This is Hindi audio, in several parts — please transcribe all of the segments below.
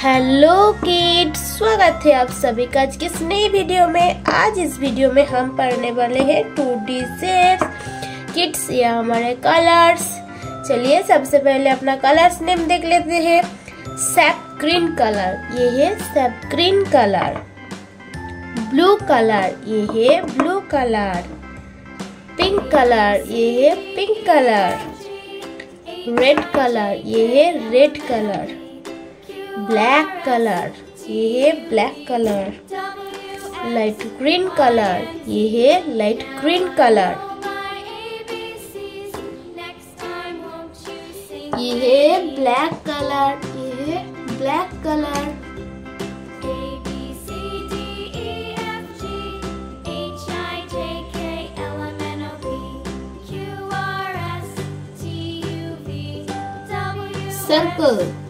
हेलो किड्स, स्वागत है आप सभी का आज के इस नई वीडियो में। आज इस वीडियो में हम पढ़ने वाले हैं टू डी शेप्स। किड्स, या हमारे कलर्स चलिए, सबसे पहले अपना कलर्स नेम देख लेते हैं। सैप ग्रीन कलर ये है sap green colour blue colour ये है ब्लू कलर पिंक कलर ये है पिंक कलर रेड कलर ये है रेड कलर ब्लैक कलर, ये है black colour. Light green colour ये है लाइट ग्रीन कलर ये है ब्लैक कलर ये है black colour circle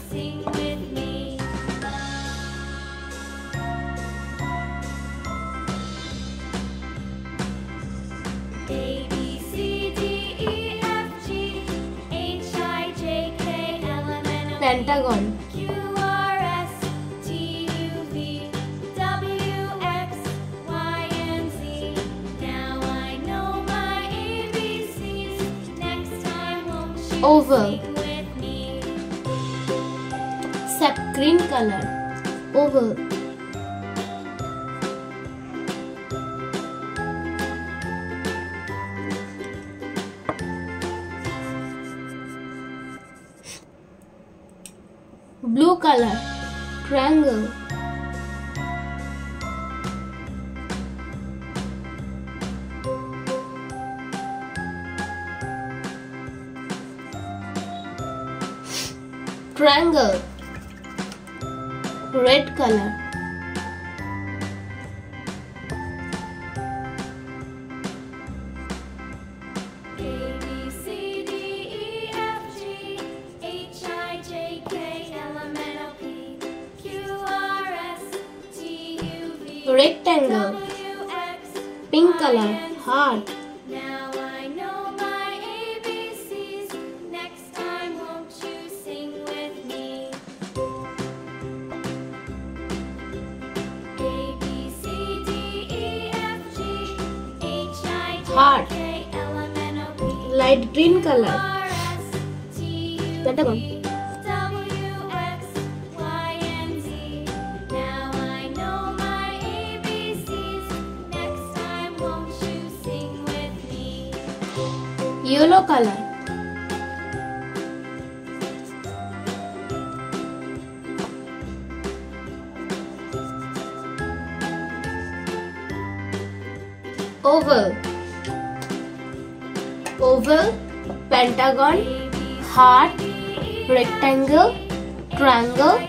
pentagon. Oval sap green color. Oval blue color. Triangle. Triangle. Red color rectangle. Pink color. Heart heart light green color. Pentagon yellow color oval oval pentagon heart rectangle triangle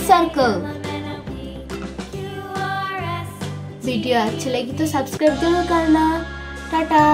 circle video अच्छी लगी तो सब्सक्राइब ज़रूर करना टाटा